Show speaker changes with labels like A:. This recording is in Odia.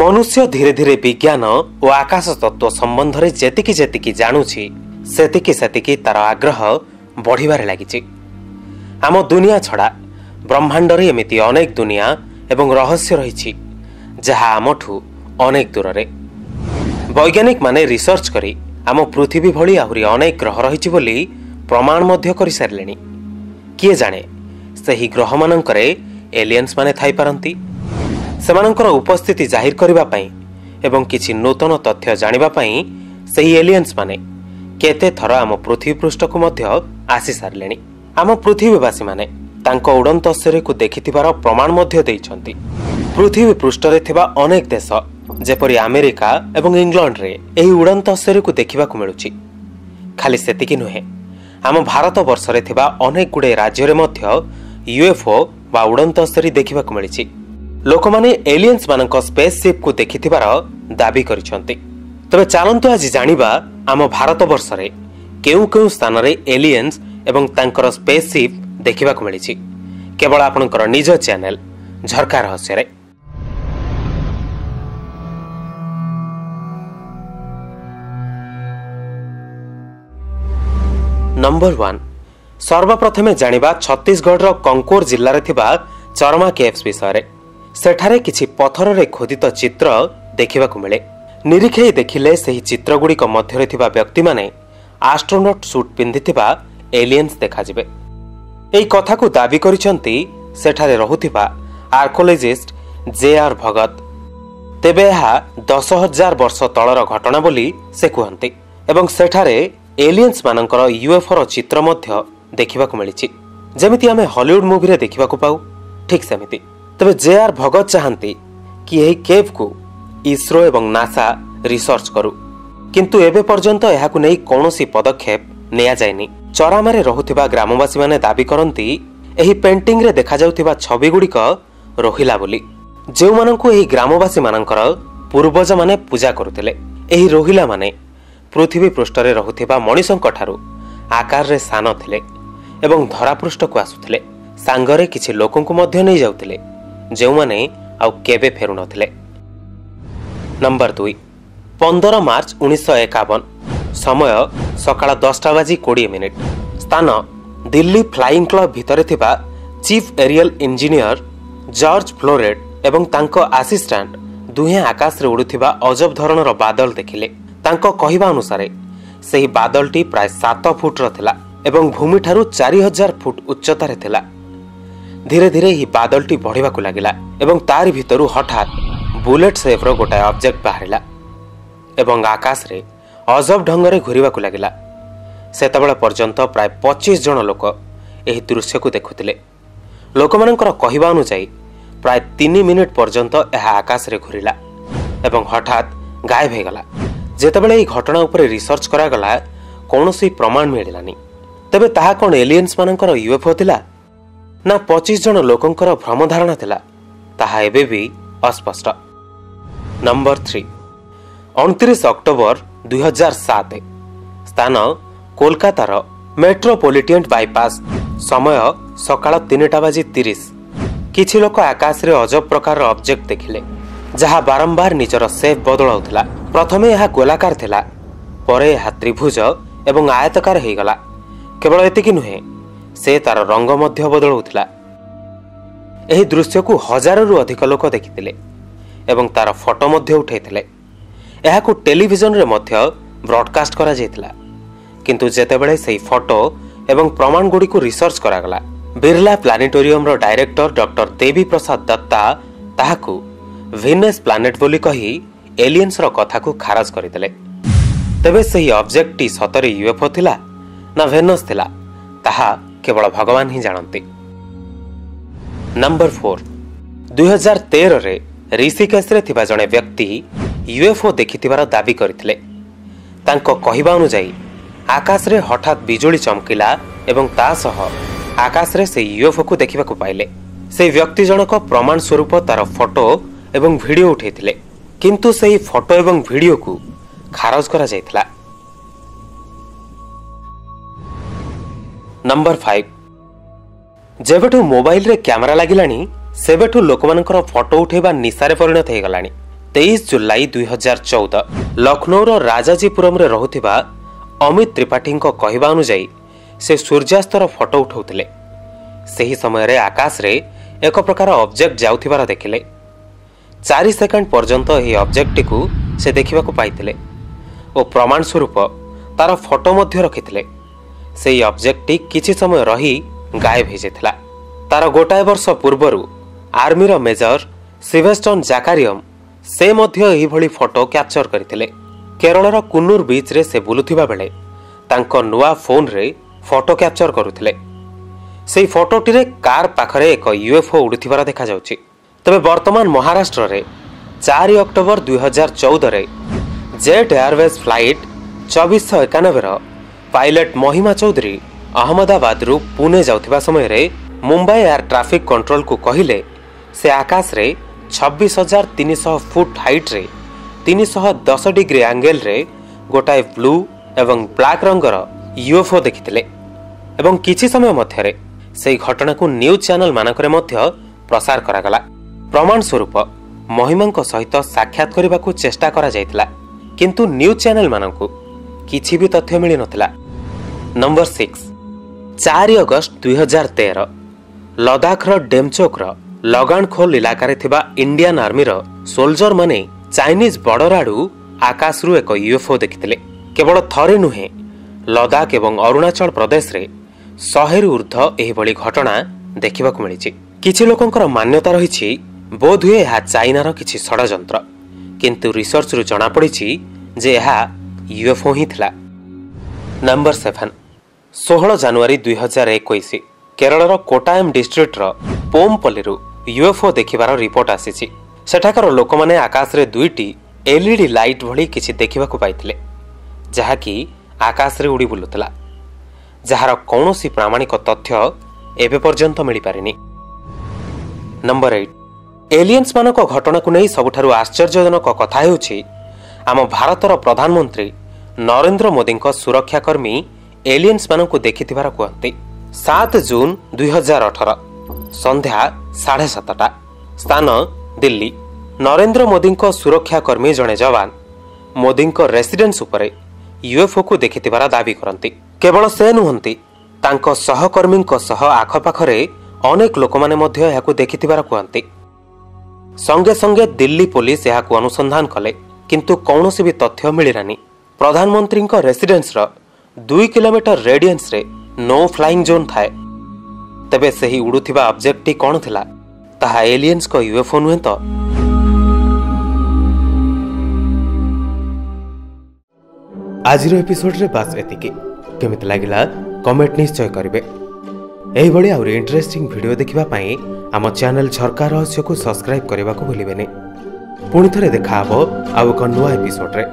A: ମନୁଷ୍ୟ ଧୀରେ ଧୀରେ ବିଜ୍ଞାନ ଓ ଆକାଶ ତତ୍ତ୍ୱ ସମ୍ବନ୍ଧରେ ଯେତିକି ଯେତିକି ଜାଣୁଛି ସେତିକି ସେତିକି ତାର ଆଗ୍ରହ ବଢ଼ିବାରେ ଲାଗିଛି। ଆମ ଦୁନିଆ ଛଡ଼ା ବ୍ରହ୍ମାଣ୍ଡରେ ଏମିତି ଅନେକ ଦୁନିଆ ଏବଂ ରହସ୍ୟ ରହିଛି ଯାହା ଆମଠୁ ଅନେକ ଦୂରରେ। ବୈଜ୍ଞାନିକମାନେ ରିସର୍ଚ୍ଚ କରି ଆମ ପୃଥିବୀ ଭଳି ଆହୁରି ଅନେକ ଗ୍ରହ ରହିଛି ବୋଲି ପ୍ରମାଣ ମଧ୍ୟ କରିସାରିଲେଣି। କିଏ ଜାଣେ ସେହି ଗ୍ରହମାନଙ୍କରେ ଏଲିଏନ୍ସ ମାନେ ଥାଇପାରନ୍ତି? ସେମାନଙ୍କର ଉପସ୍ଥିତି ଜାହିର କରିବା ପାଇଁ ଏବଂ କିଛି ନୂତନ ତଥ୍ୟ ଜାଣିବା ପାଇଁ ସେହି ଏଲିଏନ୍ସ ମାନେ କେତେ ଥର ଆମ ପୃଥିବୀ ପୃଷ୍ଠକୁ ମଧ୍ୟ ଆସିସାରିଲେଣି ଆମ ପୃଥିବୀବାସୀମାନେ ତାଙ୍କ ଉଡ଼ନ୍ତ ଶରୀରକୁ ଦେଖିଥିବାର ପ୍ରମାଣ ମଧ୍ୟ ଦେଇଛନ୍ତି। ପୃଥିବୀ ପୃଷ୍ଠରେ ଥିବା ଅନେକ ଦେଶ ଯେପରି ଆମେରିକା ଏବଂ ଇଂଲଣ୍ଡରେ ଏହି ଉଡ଼ନ୍ତ ଶରୀରକୁ ଦେଖିବାକୁ ମିଳୁଛି। ଖାଲି ସେତିକି ନୁହେଁ ଆମ ଭାରତ ବର୍ଷରେ ଥିବା ଅନେକ ଗୁଡ଼ିଏ ରାଜ୍ୟରେ ମଧ୍ୟ ୟୁଏଫ୍ଓ ବା ଉଡ଼ନ୍ତ ଶରୀ ଦେଖିବାକୁ ମିଳିଛି। ଲୋକମାନେ ଏଲିଏନ୍ସ ମାନଙ୍କ ସ୍ପେସ୍ ସିପ୍କୁ ଦେଖିଥିବାର ଦାବି କରିଛନ୍ତି। ତେବେ ଚାଲନ୍ତୁ ଆଜି ଜାଣିବା ଆମ ଭାରତ ବର୍ଷରେ କେଉଁ କେଉଁ ସ୍ଥାନରେ ଏଲିଏନ୍ସ ଏବଂ ତାଙ୍କର ସ୍ପେସ୍ ସିପ୍ ଦେଖିବାକୁ ମିଳିଛି। କେବଳ ଆପଣଙ୍କର ନିଜ ଚ୍ୟାନେଲ ଝରକା ରହସ୍ୟରେ। Number one. ସର୍ବପ୍ରଥମେ ଜାଣିବା ଛତିଶଗଡ଼ର କଙ୍କୋର ଜିଲ୍ଲାରେ ଥିବା ଚରମା କେଭ୍ସ ବିଷୟରେ। ସେଠାରେ କିଛି ପଥରରେ ଖୋଦିତ ଚିତ୍ର ଦେଖିବାକୁ ମିଳେ। ନିରୀକ୍ଷେଇ ଦେଖିଲେ ସେହି ଚିତ୍ରଗୁଡ଼ିକ ମଧ୍ୟରେ ଥିବା ବ୍ୟକ୍ତିମାନେ ଆଷ୍ଟ୍ରୋନଟ୍ ସୁଟ୍ ପିନ୍ଧିଥିବା ଏଲିଏନ୍ସ ଦେଖାଯିବେ। ଏହି କଥାକୁ ଦାବି କରିଛନ୍ତି ସେଠାରେ ରହୁଥିବା ଆର୍କୋଲୋଜିଷ୍ଟ ଜେ ଆର୍ ଭଗତ। ତେବେ ଏହା ଦଶ ହଜାର ବର୍ଷ ତଳର ଘଟଣା ବୋଲି ସେ କୁହନ୍ତି ଏବଂ ସେଠାରେ ଏଲିଏନ୍ସ ମାନଙ୍କର ୟୁଏଫ୍ଓର ଚିତ୍ର ମଧ୍ୟ ଦେଖିବାକୁ ମିଳିଛି। ଯେମିତି ଆମେ ହଲିଉଡ୍ ମୁଭିରେ ଦେଖିବାକୁ ପାଉ ଠିକ୍ ସେମିତି। ତେବେ ଜେ ଆର୍ ଭଗତ ଚାହାନ୍ତି କି ଏହି କେଭ୍କୁ ଇସ୍ରୋ ଏବଂ ନାସା ରିସର୍ଚ୍ଚ କରୁ। କିନ୍ତୁ ଏବେ ପର୍ଯ୍ୟନ୍ତ ଏହାକୁ ନେଇ କୌଣସି ପଦକ୍ଷେପ ନିଆଯାଇନି। ଚରାମାରେ ରହୁଥିବା ଗ୍ରାମବାସୀମାନେ ଦାବି କରନ୍ତି ଏହି ପେଣ୍ଟିଂରେ ଦେଖାଯାଉଥିବା ଛବିଗୁଡ଼ିକ ରହିଲା ବୋଲି। ଯେଉଁମାନଙ୍କୁ ଏହି ଗ୍ରାମବାସୀମାନଙ୍କର ପୂର୍ବଜମାନେ ପୂଜା କରୁଥିଲେ ଏହି ରୋହିଲାମାନେ ପୃଥିବୀ ପୃଷ୍ଠରେ ରହୁଥିବା ମଣିଷଙ୍କଠାରୁ ଆକାରରେ ସାନ ଥିଲେ ଏବଂ ଧରାପୃଷ୍ଠକୁ ଆସୁଥିଲେ। ସାଙ୍ଗରେ କିଛି ଲୋକଙ୍କୁ ମଧ୍ୟ ନେଇଯାଉଥିଲେ। ଯେଉଁମାନେ ଆଉ କେବେ ଫେରୁନଥିଲେ। ନମ୍ବର ଦୁଇ ପନ୍ଦର ମାର୍ଚ୍ଚ ଉଣେଇଶହ ଏକାବନ ସମୟ ସକାଳ ଦଶଟା ବାଜି କୋଡ଼ିଏ ମିନିଟ୍। ସ୍ଥାନ ଦିଲ୍ଲୀ ଫ୍ଲାଇଂ କ୍ଲବ ଭିତରେ ଥିବା chief aerial engineer George Flored ଏବଂ ତାଙ୍କ ଆସିଷ୍ଟାଣ୍ଟ ଦୁହେଁ ଆକାଶରେ ଉଡ଼ୁଥିବା ଅଜବ ଧରଣର ବାଦଲ ଦେଖିଲେ। ତାଙ୍କ କହିବା ଅନୁସାରେ ସେହି ବାଦଲଟି ପ୍ରାୟ ସାତ ଫୁଟର ଥିଲା ଏବଂ ଭୂମିଠାରୁ ଚାରି ହଜାର ଫୁଟ ଉଚ୍ଚତାରେ ଥିଲା। ଧୀରେ ଧୀରେ ଏହି ବାଦଲଟି ବଢ଼ିବାକୁ ଲାଗିଲା ଏବଂ ତାରି ଭିତରୁ ହଠାତ୍ ବୁଲେଟ୍ ସେପ୍ର ଗୋଟାଏ ଅବଜେକ୍ଟ ବାହାରିଲା ଏବଂ ଆକାଶରେ ଅଜବ ଢଙ୍ଗରେ ଘୁରିବାକୁ ଲାଗିଲା। ସେତେବେଳେ ପର୍ଯ୍ୟନ୍ତ ପ୍ରାୟ ପଚିଶ ଜଣ ଲୋକ ଏହି ଦୃଶ୍ୟକୁ ଦେଖୁଥିଲେ। ଲୋକମାନଙ୍କର କହିବା ଅନୁଯାୟୀ ପ୍ରାୟ ତିନି ମିନିଟ୍ ପର୍ଯ୍ୟନ୍ତ ଏହା ଆକାଶରେ ଘୁରିଲା ଏବଂ ହଠାତ୍ ଗାୟବ ହୋଇଗଲା। ଯେତେବେଳେ ଏହି ଘଟଣା ଉପରେ ରିସର୍ଚ୍ଚ କରାଗଲା କୌଣସି ପ୍ରମାଣ ମିଳିଲାନି। ତେବେ ତାହା କ'ଣ ଏଲିଏନ୍ସ ମାନଙ୍କର ୟୁଏଫଓ ଥିଲା? ନା ପଚିଶ ଜଣ ଲୋକଙ୍କର ଭ୍ରମ ଧାରଣା ଥିଲା ତାହା ଏବେ ବି ଅସ୍ପଷ୍ଟ। Number three. ଅଣତିରିଶ ଅକ୍ଟୋବର ଦୁଇହଜାର ସାତ। ସ୍ଥାନ କୋଲକାତାର ମେଟ୍ରୋପୋଲିଟିଆନ୍ ବାଇପାସ୍। ସମୟ ସକାଳ ତିନିଟା ବାଜି ତିରିଶ। କିଛି ଲୋକ ଆକାଶରେ ଅଜବ ପ୍ରକାରର ଅବଜେକ୍ଟ ଦେଖିଲେ ଯାହା ବାରମ୍ବାର ନିଜର ସେପ୍ ବଦଳାଉଥିଲା। ପ୍ରଥମେ ଏହା ଗୋଲାକାର ଥିଲା ପରେ ଏହା ତ୍ରିଭୁଜ ଏବଂ ଆୟତକାର ହୋଇଗଲା। କେବଳ ଏତିକି ନୁହେଁ ସେ ତାର ରଙ୍ଗ ମଧ୍ୟ ବଦଳାଉଥିଲା। ଏହି ଦୃଶ୍ୟକୁ ହଜାରରୁ ଅଧିକ ଲୋକ ଦେଖିଥିଲେ ଏବଂ ତାର ଫଟୋ ମଧ୍ୟ ଉଠାଇଥିଲେ। ଏହାକୁ ଟେଲିଭିଜନରେ ମଧ୍ୟ ବ୍ରଡକାଷ୍ଟ କରାଯାଇଥିଲା। କିନ୍ତୁ ଯେତେବେଳେ ସେହି ଫଟୋ ଏବଂ ପ୍ରମାଣଗୁଡ଼ିକୁ ରିସର୍ଚ୍ଚ କରାଗଲା ବିର୍ଲା ପ୍ଲାନେଟୋରିୟମର ଡାଇରେକ୍ଟର ଡକ୍ଟର ଦେବୀ ପ୍ରସାଦ ଦତ୍ତା ତାହାକୁ ଭିନେସ୍ ପ୍ଲାନେଟ୍ ବୋଲି କହି ଏଲିଏନ୍ସର କଥାକୁ ଖାରଜ କରିଦେଲେ। ତେବେ ସେହି ଅବଜେକ୍ଟଟି ସତରେ ୟୁଏଫଓ ଥିଲା ନା ଭେନସ୍ ଥିଲା ତାହା କେବଳ ଭଗବାନ ହିଁ ଜାଣନ୍ତି। ନମ୍ବର ଫୋର୍ ଦୁଇହଜାର ତେରରେ ରିଷିକେଶରେ ଥିବା ଜଣେ ବ୍ୟକ୍ତି ୟୁଏଫଓ ଦେଖିଥିବାର ଦାବି କରିଥିଲେ। ତାଙ୍କ କହିବା ଅନୁଯାୟୀ ଆକାଶରେ ହଠାତ୍ ବିଜୁଳି ଚମକିଲା ଏବଂ ତା ସହ ଆକାଶରେ ସେ ୟୁଏଫଓକୁ ଦେଖିବାକୁ ପାଇଲେ। ସେହି ବ୍ୟକ୍ତି ଜଣକ ପ୍ରମାଣ ସ୍ୱରୂପ ତାର ଫଟୋ ଏବଂ ଭିଡ଼ିଓ ଉଠାଇଥିଲେ। କିନ୍ତୁ ସେହି ଫଟୋ ଏବଂ ଭିଡ଼ିଓକୁ ଖାରଜ କରାଯାଇଥିଲା। ନମ୍ବର ଫାଇଭ ଯେବେଠୁ ମୋବାଇଲରେ କ୍ୟାମେରା ଲାଗିଲାଣି ସେବେଠୁ ଲୋକମାନଙ୍କର ଫଟୋ ଉଠାଇବା ନିଶାରେ ପରିଣତ ହୋଇଗଲାଣି। ତେଇଶ ଜୁଲାଇ ଦୁଇହଜାର ଚଉଦ ଲକ୍ଷ୍ନୌର ରାଜାଜୀପୁରମରେ ରହୁଥିବା ଅମିତ ତ୍ରିପାଠୀଙ୍କ କହିବା ଅନୁଯାୟୀ ସେ ସୂର୍ଯ୍ୟାସ୍ତର ଫଟୋ ଉଠାଉଥିଲେ। ସେହି ସମୟରେ ଆକାଶରେ ଏକ ପ୍ରକାର ଅବଜେକ୍ଟ ଯାଉଥିବାର ଦେଖିଲେ। ଚାରି ସେକେଣ୍ଡ ପର୍ଯ୍ୟନ୍ତ ଏହି ଅବଜେକ୍ଟଟିକୁ ସେ ଦେଖିବାକୁ ପାଇଥିଲେ ଓ ପ୍ରମାଣ ସ୍ୱରୂପ ତାର ଫଟୋ ମଧ୍ୟ ରଖିଥିଲେ। ସେହି ଅବଜେକ୍ଟଟି କିଛି ସମୟ ରହି ଗାୟବ ହୋଇଯାଇଥିଲା। ତାର ଗୋଟାଏ ବର୍ଷ ପୂର୍ବରୁ ଆର୍ମିର ମେଜର ସିଭେଷ୍ଟନ ଜାକାରିୟମ ସେ ମଧ୍ୟ ଏହିଭଳି ଫଟୋ କ୍ୟାପଚର କରିଥିଲେ। କେରଳର କୁନ୍ନୁର ବିଚ୍ରେ ସେ ବୁଲୁଥିବା ବେଳେ ତାଙ୍କ ନୂଆ ଫୋନ୍ରେ ଫଟୋ କ୍ୟାପଚର କରୁଥିଲେ। ସେହି ଫଟୋଟିରେ କାର୍ ପାଖରେ ଏକ ୟୁଏଫଓ ଉଡ଼ୁଥିବାର ଦେଖାଯାଉଛି। ତେବେ ବର୍ତ୍ତମାନ ମହାରାଷ୍ଟ୍ରରେ ଚାରି ଅକ୍ଟୋବର ଦୁଇହଜାର ଚଉଦରେ ଜେଟ୍ ଏୟାରୱେଜ୍ ଫ୍ଲାଇଟ୍ ଚବିଶଶହ ଏକାନବେର ପାଇଲଟ ମହିମା ଚୌଧୁରୀ ଅହମ୍ମଦାବାଦରୁ ପୁନେ ଯାଉଥିବା ସମୟରେ ମୁମ୍ବାଇ ଏୟାର ଟ୍ରାଫିକ୍ କଣ୍ଟ୍ରୋଲକୁ କହିଲେ ସେ ଆକାଶରେ ଛବିଶ ହଜାର ତିନିଶହ ଫୁଟ ହାଇଟ୍ରେ ତିନିଶହ ଦଶ ଡିଗ୍ରୀ ଆଙ୍ଗେଲରେ ଗୋଟାଏ ବ୍ଲୁ ଏବଂ ବ୍ଲାକ୍ ରଙ୍ଗର ୟୁଏଫଓ ଦେଖିଥିଲେ ଏବଂ କିଛି ସମୟ ମଧ୍ୟରେ ସେହି ଘଟଣାକୁ ନ୍ୟୁଜ୍ ଚ୍ୟାନେଲ ମାନଙ୍କରେ ମଧ୍ୟ ପ୍ରସାର କରାଗଲା। ପ୍ରମାଣ ସ୍ୱରୂପ ମହିମାଙ୍କ ସହିତ ସାକ୍ଷାତ କରିବାକୁ ଚେଷ୍ଟା କରାଯାଇଥିଲା କିନ୍ତୁ ନ୍ୟୁଜ୍ ଚ୍ୟାନେଲ ମାନଙ୍କୁ କିଛି ବି ତଥ୍ୟ ମିଳିନଥିଲା। ନମ୍ବର ସିକ୍ସ ଚାରି ଅଗଷ୍ଟ ଦୁଇହଜାର ତେର ଲଦାଖର ଡେମଚୋକର ଲଗାଣଖୋଲ ଇଲାକାରେ ଥିବା ଇଣ୍ଡିଆନ୍ ଆର୍ମିର ସୋଲଜରମାନେ ଚାଇନିଜ ବର୍ଡର ଆଡୁ ଆକାଶରୁ ଏକ ୟୁଏଫଓ ଦେଖିଥିଲେ। କେବଳ ଥରେ ନୁହେଁ ଲଦାଖ ଏବଂ ଅରୁଣାଚଳ ପ୍ରଦେଶରେ ଶହେରୁ ଉର୍ଦ୍ଧ୍ୱ ଏହିଭଳି ଘଟଣା ଦେଖିବାକୁ ମିଳିଛି। କିଛି ଲୋକଙ୍କର ମାନ୍ୟତା ରହିଛି ବୋଧହୁଏ ଏହା ଚାଇନାର କିଛି ଷଡ଼ଯନ୍ତ୍ର। କିନ୍ତୁ ରିସର୍ଚ୍ଚରୁ ଜଣାପଡ଼ିଛି ଯେ ଏହା ୟୁଏଫଓ ହିଁ ଥିଲା। ନମ୍ବର ସେଭେନ୍ ଷୋହଳ ଜାନୁଆରୀ ଦୁଇହଜାର ଏକୋଇଶ କେରଳର କୋଟାୟମ ଡିଷ୍ଟ୍ରିକ୍ଟର ପୋମପଲ୍ଲୀରୁ ୟୁଏଫଓ ଦେଖିବାର ରିପୋର୍ଟ ଆସିଛି। ସେଠାକାର ଲୋକମାନେ ଆକାଶରେ ଦୁଇଟି ଏଲ୍ଇଡି ଲାଇଟ୍ ଭଳି କିଛି ଦେଖିବାକୁ ପାଇଥିଲେ ଯାହାକି ଆକାଶରେ ଉଡ଼ି ବୁଲୁଥିଲା ଯାହାର କୌଣସି ପ୍ରାମାଣିକ ତଥ୍ୟ ଏବେ ପର୍ଯ୍ୟନ୍ତ ମିଳିପାରିନି। ନମ୍ବର ଏଇଟ୍ ଏଲିଏନ୍ସମାନଙ୍କ ଘଟଣାକୁ ନେଇ ସବୁଠାରୁ ଆଶ୍ଚର୍ଯ୍ୟଜନକ କଥା ହେଉଛି ଆମ ଭାରତର ପ୍ରଧାନମନ୍ତ୍ରୀ ନରେନ୍ଦ୍ର ମୋଦିଙ୍କ ସୁରକ୍ଷାକର୍ମୀ ଏଲିଏନ୍ସମାନଙ୍କୁ ଦେଖିଥିବାର କୁହନ୍ତି ସାତ ଜୁନ ଦୁଇହଜାର ଅଠର ସନ୍ଧ୍ୟା ସାଢ଼େ ସାତଟା ସ୍ଥାନ ଦିଲ୍ଲୀ। ନରେନ୍ଦ୍ର ମୋଦିଙ୍କ ସୁରକ୍ଷାକର୍ମୀ ଜଣେ ଯବାନ ମୋଦିଙ୍କ ରେସିଡେନ୍ସ ଉପରେ ୟୁଏଫଓକୁ ଦେଖିଥିବାର ଦାବି କରନ୍ତି। କେବଳ ସେ ନୁହନ୍ତି ତାଙ୍କ ସହକର୍ମୀଙ୍କ ସହ ଆଖପାଖରେ ଅନେକ ଲୋକମାନେ ମଧ୍ୟ ଏହାକୁ ଦେଖିଥିବାର କୁହନ୍ତି। ସଙ୍ଗେ ସଙ୍ଗେ ଦିଲ୍ଲୀ ପୋଲିସ ଏହାକୁ ଅନୁସନ୍ଧାନ କଲେ କିନ୍ତୁ କୌଣସି ବି ତଥ୍ୟ ମିଳିଲାନି। ପ୍ରଧାନମନ୍ତ୍ରୀଙ୍କ ରେସିଡେନ୍ସର ଦୁଇ କିଲୋମିଟର ରେଡିଏନ୍ସରେ ନୋ ଫ୍ଲାଇଂ ଜୋନ୍ ଥାଏ। ତେବେ ସେହି ଉଡ଼ୁଥିବା ଅବଜେକ୍ଟଟି କ'ଣ ଥିଲା ତାହା ଏଲିଏନ୍ସଙ୍କ ୟୁଏଫଓ ନୁହେଁ ତ? ଆଜିର ଏପିସୋଡରେ ବାସ୍ ଏତିକି। କେମିତି ଲାଗିଲା କମେଣ୍ଟ ନିଶ୍ଚୟ କରିବେ। ଏହିଭଳି ଆହୁରି ଇଣ୍ଟରେଷ୍ଟିଂ ଭିଡ଼ିଓ ଦେଖିବା ପାଇଁ ଆମ ଚ୍ୟାନେଲ ଝରକା ରହସ୍ୟକୁ ସବସ୍କ୍ରାଇବ୍ କରିବାକୁ ଭୁଲିବେନି। ପୁଣି ଥରେ ଦେଖାହବ ଆଉ ଏକ ନୂଆ ଏପିସୋଡରେ